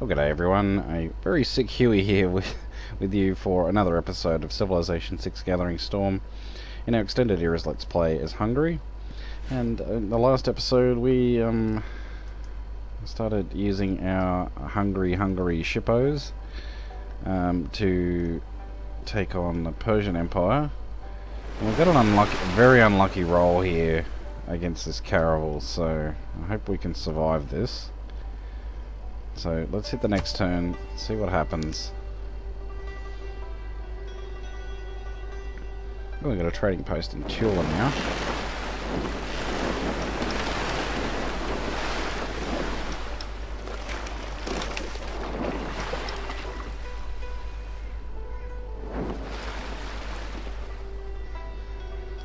Well, day, everyone. A very sick Huey here with, with you for another episode of Civilization 6 Gathering Storm in our extended eras Let's Play as Hungary. And in the last episode we um, started using our Hungry Hungary shippos um, to take on the Persian Empire. And we've got an unlucky, very unlucky roll here against this caravel, so I hope we can survive this. So let's hit the next turn, see what happens. Oh, we've got a trading post in Tula now.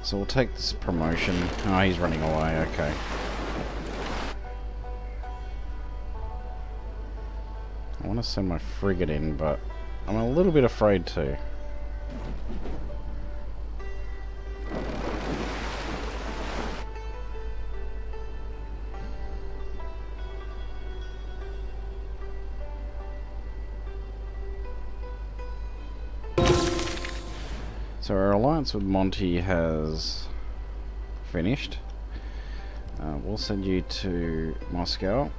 So we'll take this promotion. Oh, he's running away, okay. Want to send my frigate in, but I'm a little bit afraid to. So our alliance with Monty has finished. Uh, we'll send you to Moscow.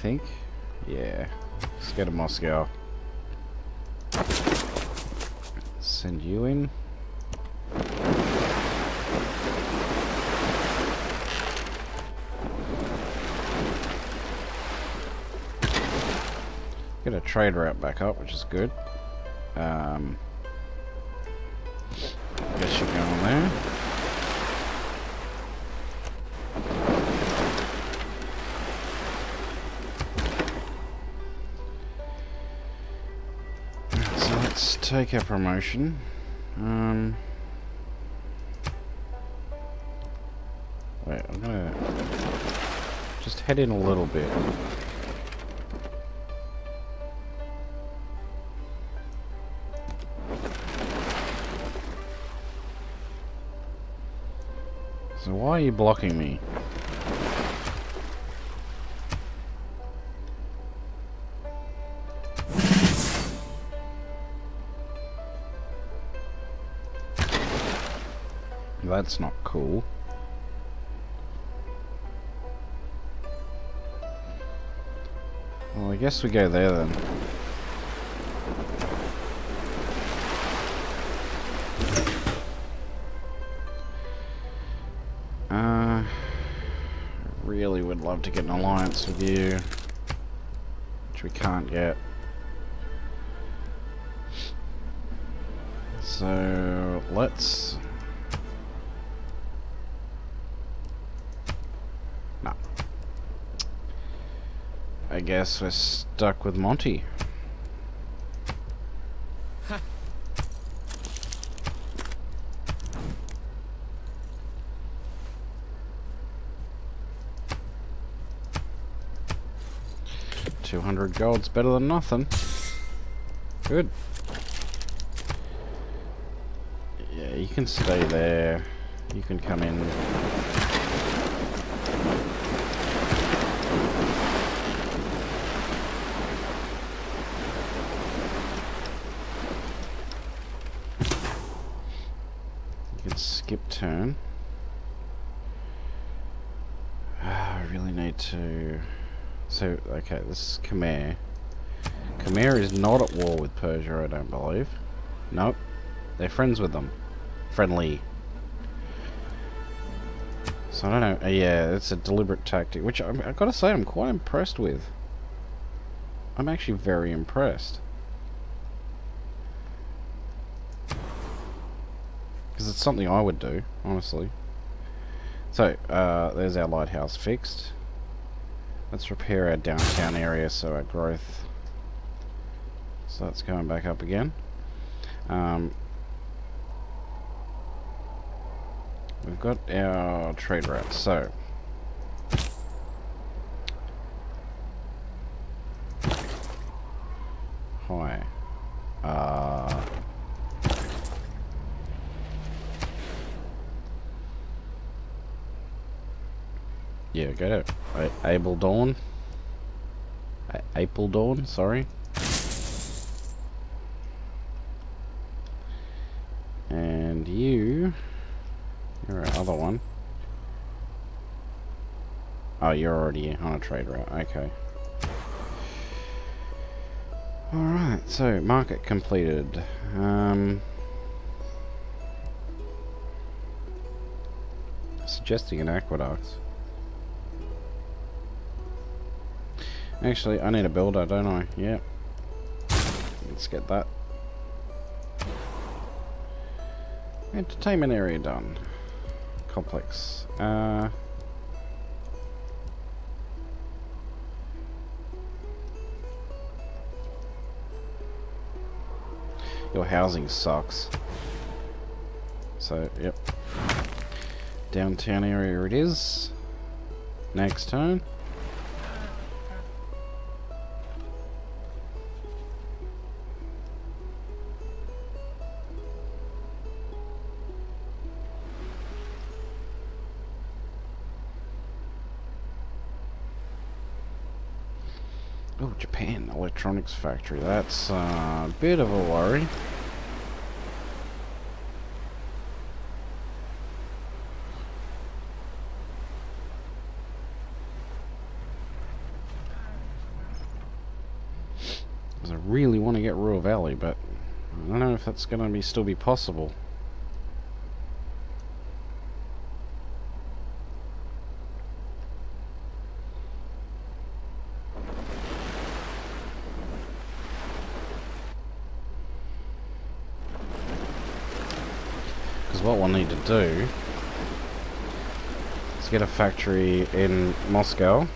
Think. Yeah. Let's go to Moscow. Send you in. Get a trade route back up, which is good. Um, take our promotion. Um, wait, I'm gonna just head in a little bit. So why are you blocking me? That's not cool. Well, I guess we go there then. Uh, really would love to get an alliance with you, which we can't get. So let's. No. I guess we're stuck with Monty. Two hundred gold's better than nothing. Good. Yeah, you can stay there. You can come in. You can skip turn. I really need to... So, okay, this is Khmer. Khmer is not at war with Persia, I don't believe. Nope. They're friends with them. Friendly. So I don't know. Uh, yeah, it's a deliberate tactic, which I'm, I've got to say I'm quite impressed with. I'm actually very impressed. Because it's something I would do, honestly. So, uh, there's our lighthouse fixed. Let's repair our downtown area so our growth starts going back up again. Um, we've got our trade route, so hi. Uh, Yeah, go to A Able Dawn. Sorry. And you... You're our other one. Oh, you're already on a trade route. Okay. Alright, so market completed. Um, suggesting an aqueduct. Actually, I need a builder, don't I? Yep. Let's get that. Entertainment area done. Complex. Uh, your housing sucks. So, yep. Downtown area it is. Next turn. Electronics Factory. That's uh, a bit of a worry. Because I really want to get Ruhr Valley, but I don't know if that's going to be still be possible. Because what we'll need to do is get a factory in Moscow.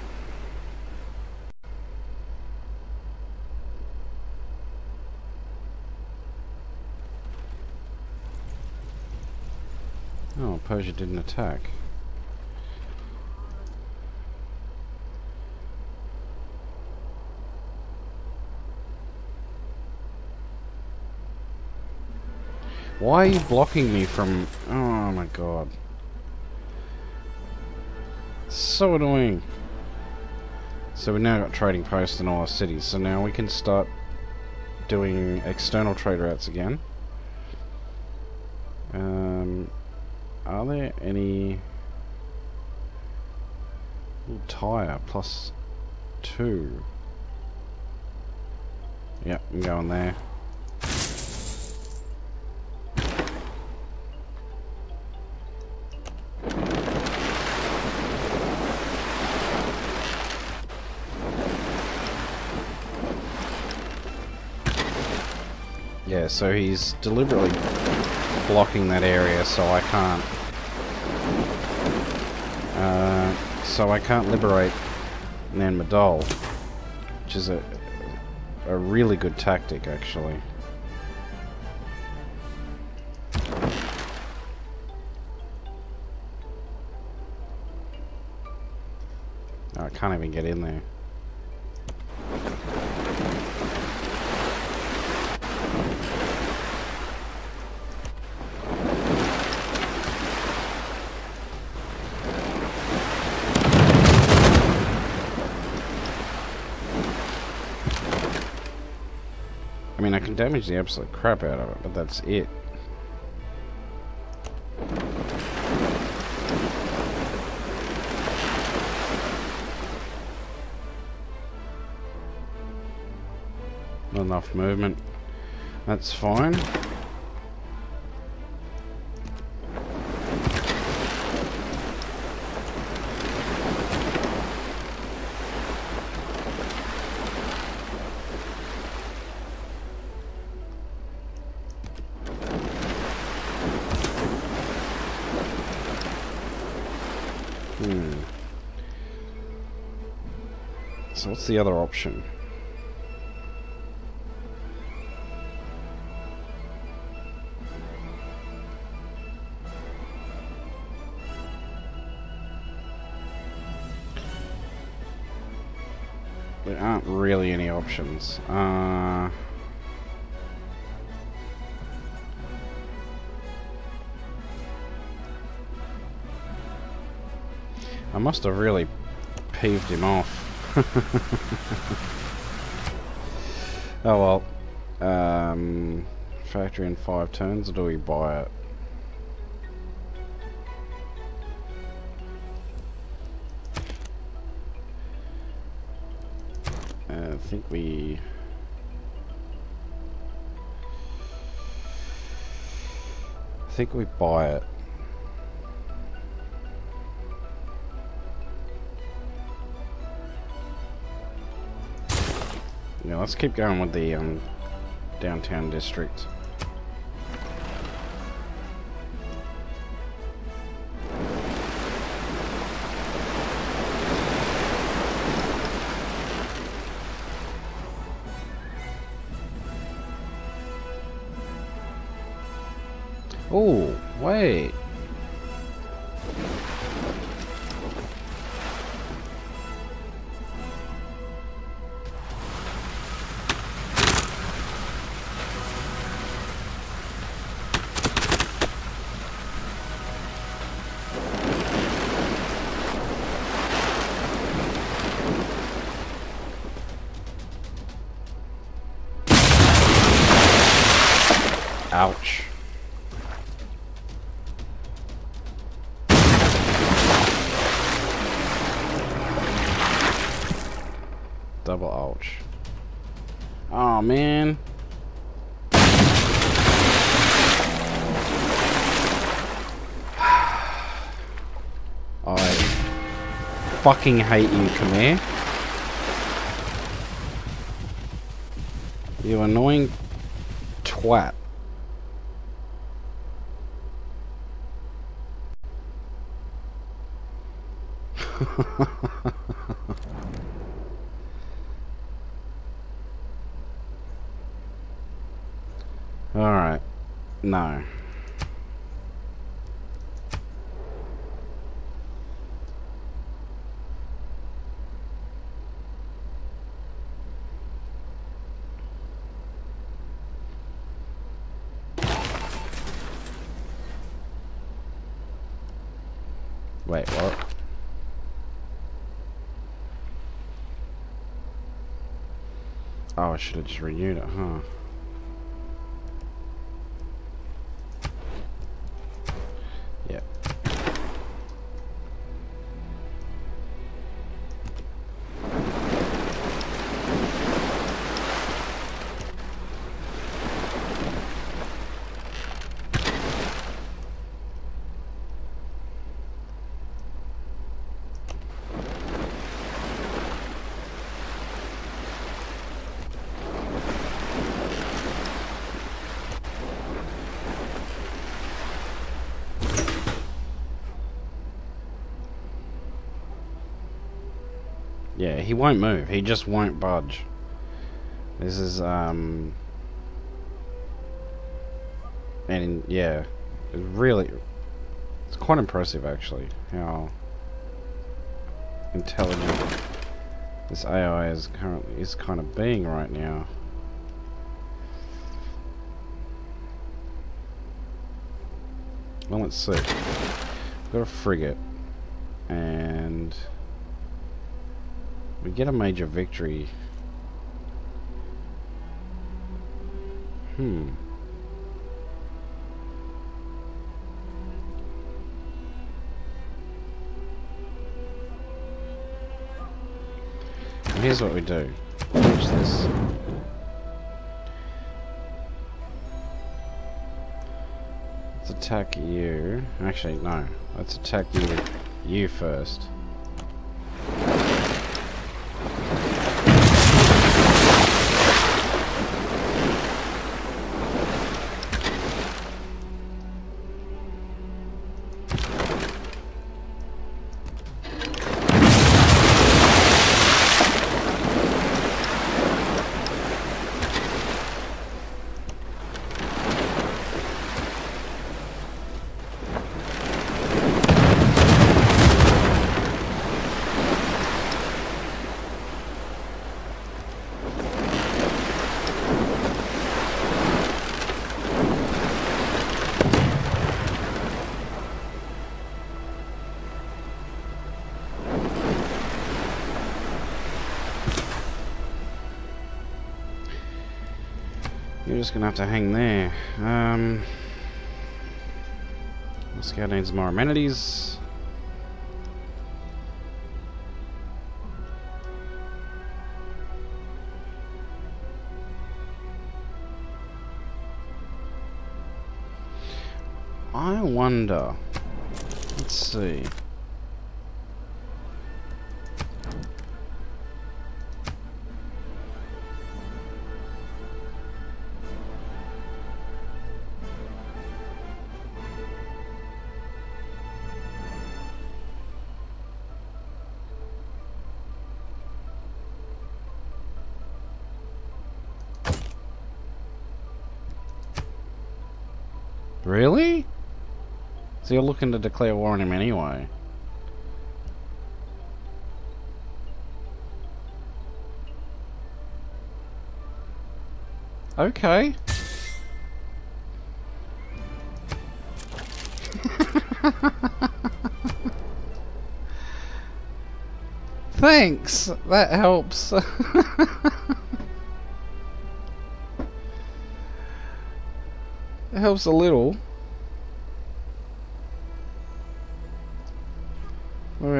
Oh, Persia didn't attack. Why are you blocking me from... Oh my god. So annoying. So we've now got trading posts in all our cities, so now we can start doing external trade routes again. Um, are there any... Ooh, Tyre, plus two. Yep, I'm going there. So he's deliberately blocking that area so I can't... Uh, so I can't liberate Nan Madol, which is a, a really good tactic, actually. Oh, I can't even get in there. Can damage the absolute crap out of it, but that's it. Not enough movement. That's fine. So what's the other option? There aren't really any options. Uh... I must have really peeved him off. oh well. Um, factory in five turns, or do we buy it? Uh, I think we... I think we buy it. Yeah, let's keep going with the um, downtown district. Oh, wait. Fucking hate you, Khmer. You annoying twat. Alright. No. Wait, what? Oh, I should have just renewed it, huh? Yeah, he won't move. He just won't budge. This is, um... And, yeah. It's really... It's quite impressive, actually, how intelligent this AI is currently is kind of being right now. Well, let's see. We've got a frigate. And... We get a major victory. Hmm. Here's what we do. Watch this. Let's attack you. Actually, no. Let's attack you, you first. Just gonna have to hang there. Um, scout needs more amenities. I wonder. Let's see. You're looking to declare war on him anyway? Okay. Thanks. That helps. It helps a little.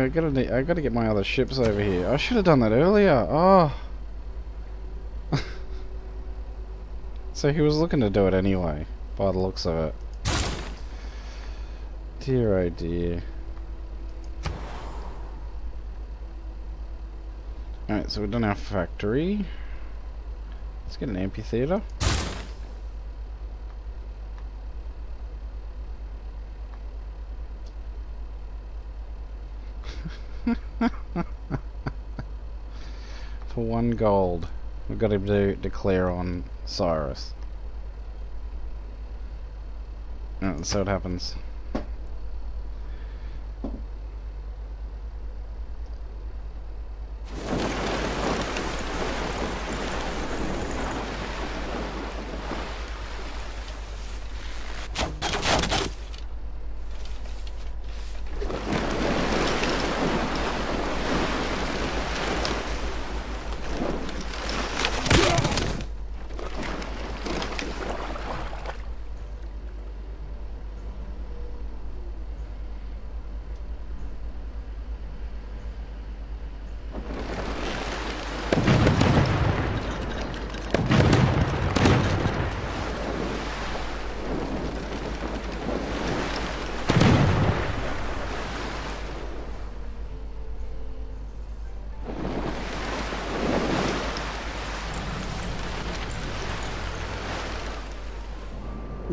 I gotta I gotta get my other ships over here. I should have done that earlier. Oh. so he was looking to do it anyway, by the looks of it. Dear oh dear. Alright, so we've done our factory. Let's get an amphitheater. For one gold, we've got to do declare on Cyrus. Alright, so it happens.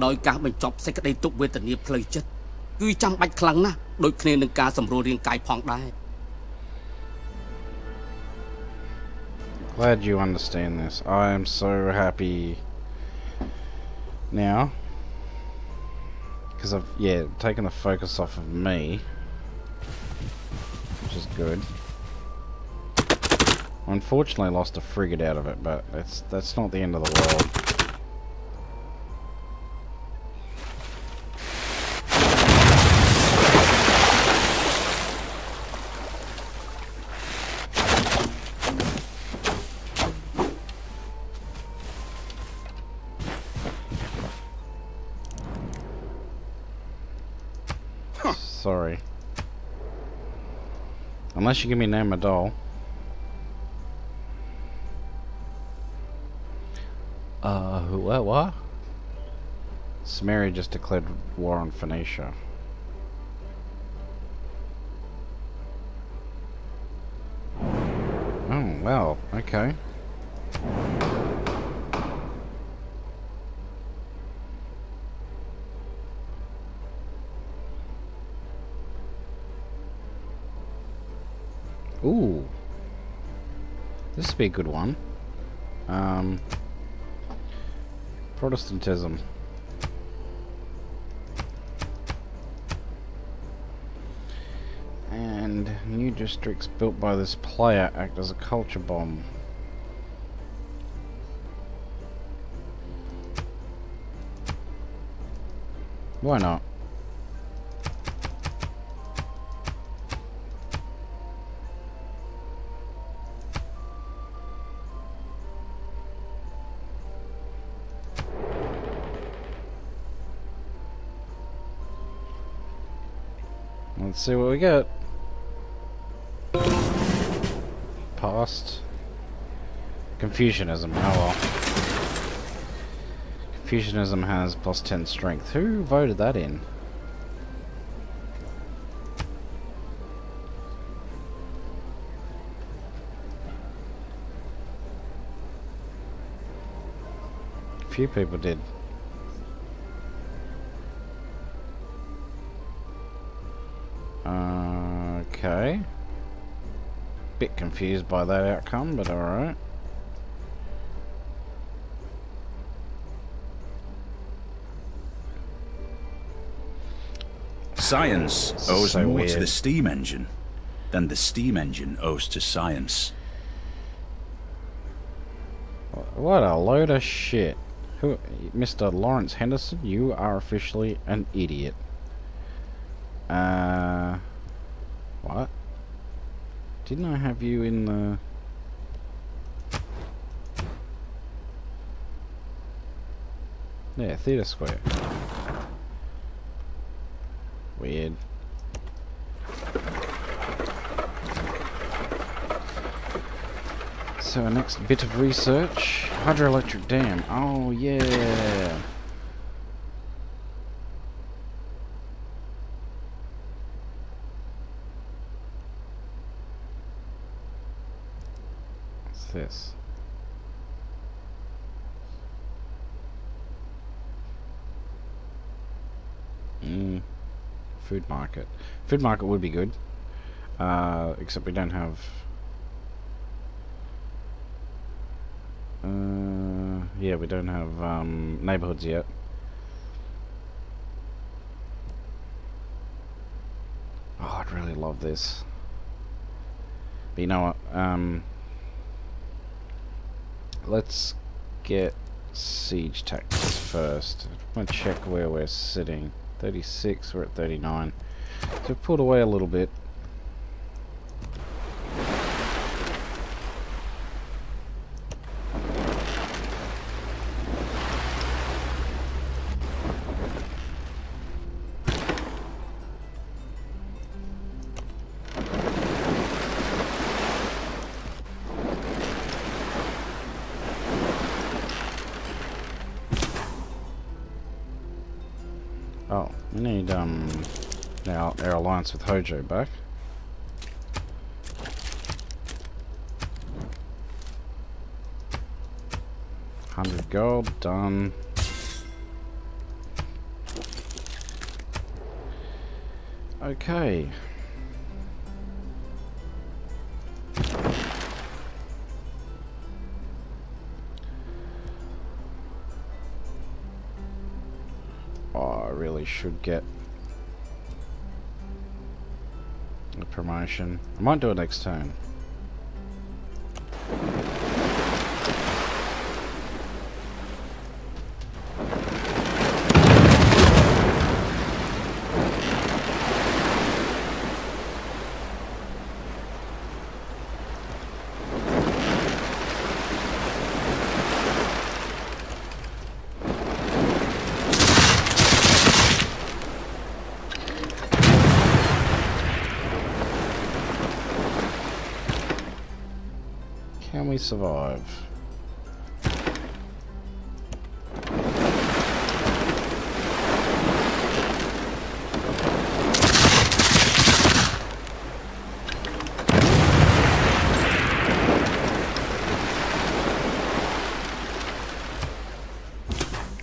ដោយការបញ្ចប់សេចក្តីទុក្ខវេទនាផ្លូវចិត្តគឺចាំបាច់ខ្លាំងណាស់ដូចគ្នានឹងការសម្រួលរាងកាយផងដែរ Glad you understand this. I am so happy now. Because I've, yeah, taken the focus off of me. Which is good. Unfortunately lost a frigate out of it, but that's that's not the end of the world. Unless you give me Nan Madol. Uh, who, what, what? Sumeria just declared war on Phoenicia. Oh, well, okay. Ooh. This would be a good one. Um, Protestantism. And new districts built by this player act as a culture bomb. Why not? See what we get. Past. Confucianism, oh well. Confucianism has plus 10 strength. Who voted that in? few people did. Okay. Bit confused by that outcome, but alright. Science owes So more weird. to the steam engine than the steam engine owes to science. What a load of shit. Who, Mr. Lawrence Henderson, you are officially an idiot. Uh, what? Didn't I have you in the... Yeah, Theatre Square. Weird. So our next bit of research, hydroelectric dam. Oh yeah. This? Mm, food market. Food market would be good. Uh, except we don't have Uh, yeah, we don't have um, neighborhoods yet. Oh, I'd really love this. But you know what? Um, let's get siege tactics first. I'm gonna check where we're sitting. 36, we're at 39. So pulled away a little bit. Oh, we need um now our alliance with Hojo back. Hundred gold done. Okay. Should get a promotion. I might do it next turn. We survive?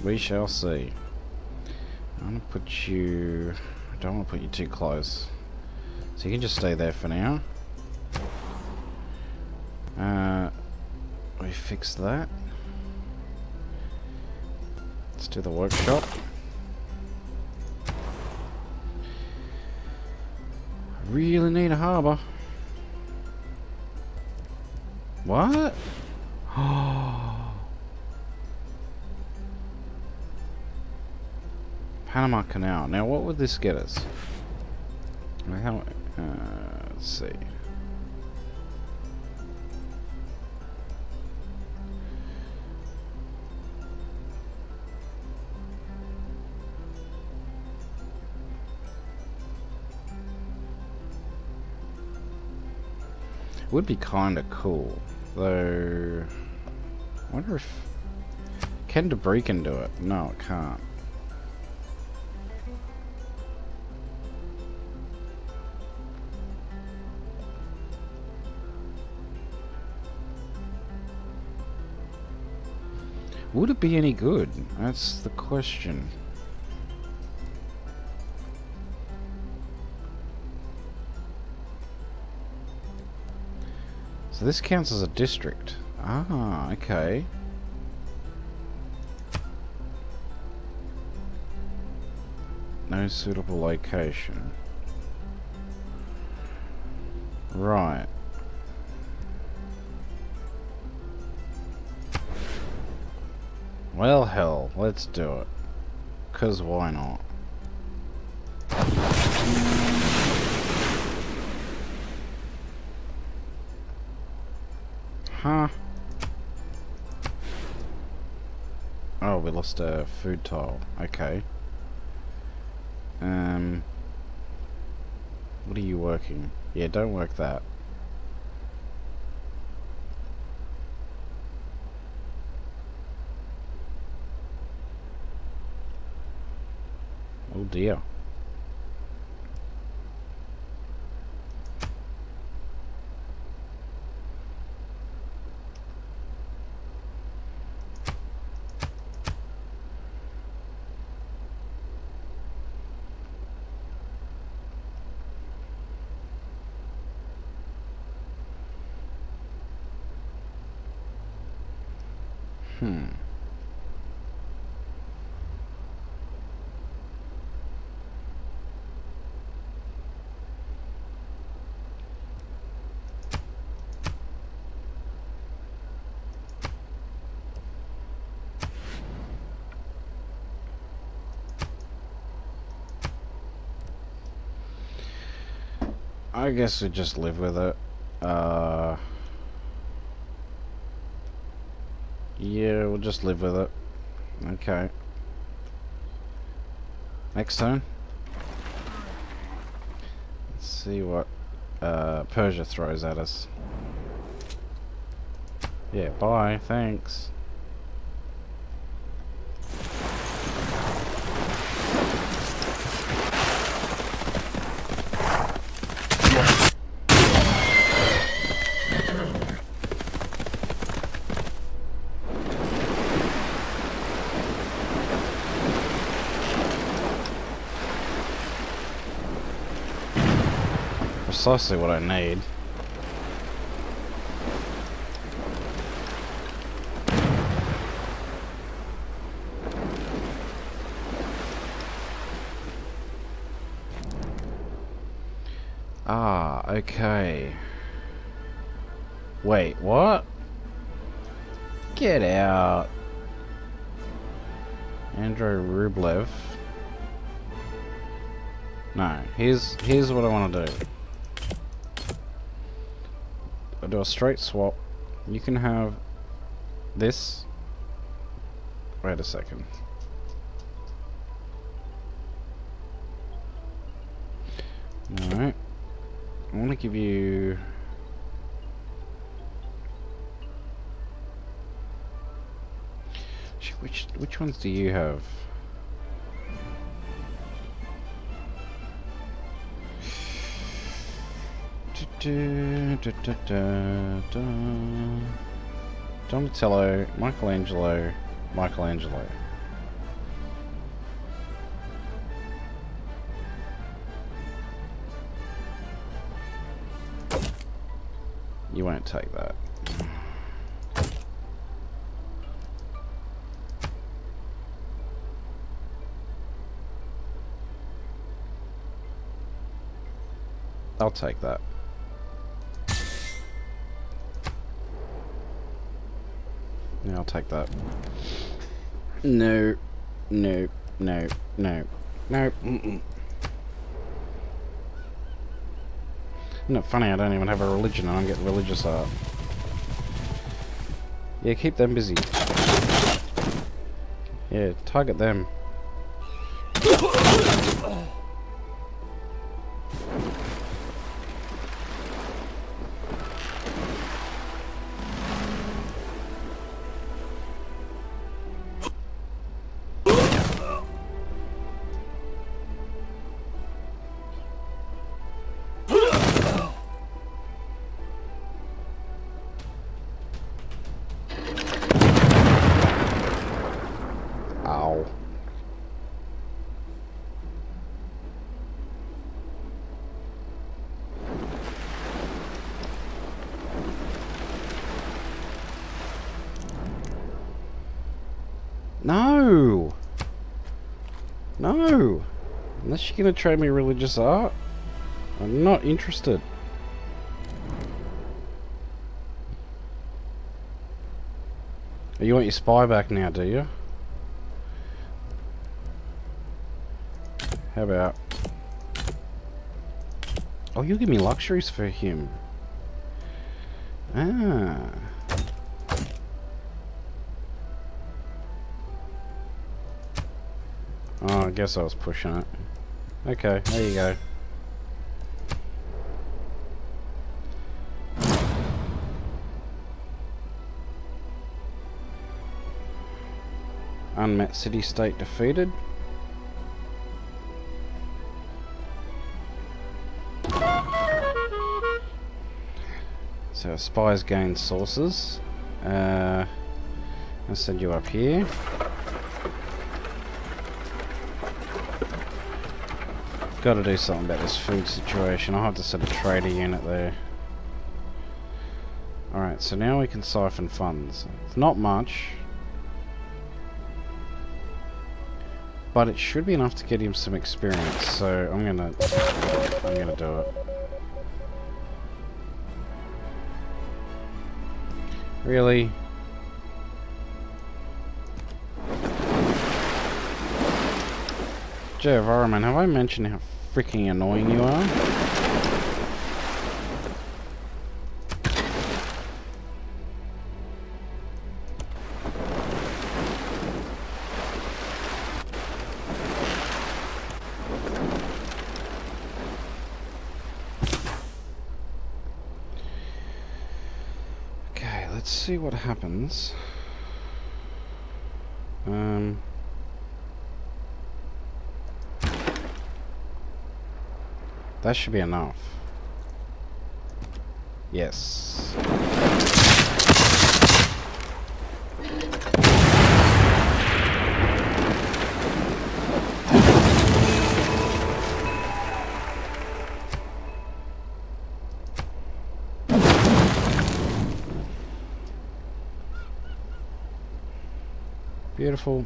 We shall see. I'm gonna put you. I don't want to put you too close. So you can just stay there for now. Uh, we fix that. Let's do the workshop. Really need a harbour. What? Panama Canal. Now, what would this get us? Uh, let's see. Would be kind of cool, though. I wonder if can debris can do it. No, it can't. Would it be any good? That's the question. So this counts as a district. Ah, okay. No suitable location. Right. Well, hell, let's do it. Cause why not? Huh? Oh, we lost a food tile. Okay. Um... What are you working? Yeah, don't work that. Oh dear. Hmm. I guess we just live with it. Uh, yeah, we'll just live with it. Okay. Next turn. Let's see what uh, Persia throws at us. Yeah, bye, thanks. Precisely what I need. Ah, okay. Wait, what? Get out. Andrei Rublev. No, here's here's what I want to do. Do a straight swap. You can have this. Wait a second. Alright. I want to give you... Which, which ones do you have? Donatello, Michelangelo, Michelangelo. You won't take that. I'll take that. Take that. No, no, no, no, no. Mm -mm. Isn't it funny I don't even have a religion and I get religious art? Yeah, keep them busy. Yeah, target them. No! Unless you're gonna trade me religious art, I'm not interested. Oh, You want your spy back now, do you? How about... Oh, you'll give me luxuries for him. Ah. Guess I was pushing it. Okay, there you go. Unmet city state defeated. So spies gain sources. Uh, I'll send you up here. Got to do something about this food situation. I'll have to set a trader unit there. Alright, so now we can siphon funds. It's not much. But it should be enough to get him some experience, so I'm gonna I'm gonna do it. Really? Jayavarman, have I mentioned how freaking annoying you are? Okay, let's see what happens. Um... That should be enough. Yes. Beautiful.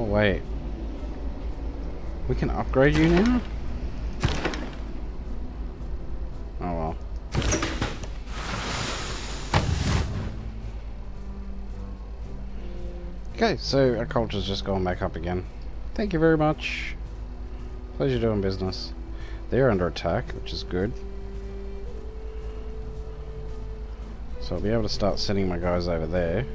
Oh wait. We can upgrade you now? Oh well. Okay, so our culture's just going back up again. Thank you very much. Pleasure doing business. They're under attack, which is good. So I'll be able to start sending my guys over there.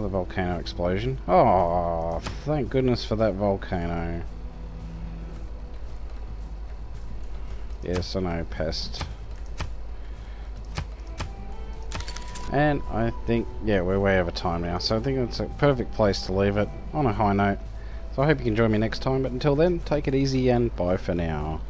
Another volcano explosion. Oh, thank goodness for that volcano. Yes, I know, pest. And I think, yeah, we're way over time now, so I think it's a perfect place to leave it on a high note. So I hope you can join me next time, but until then, take it easy and bye for now.